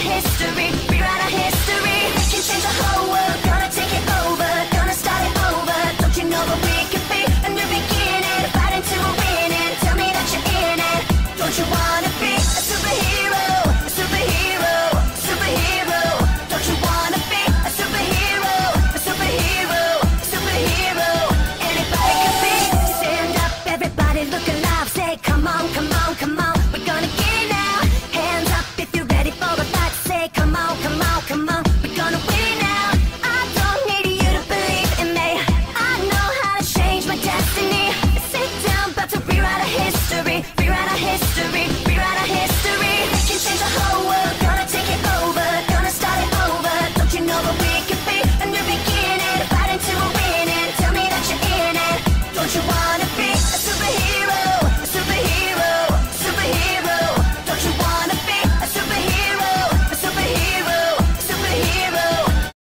history history, rewrite our history. We can change the whole.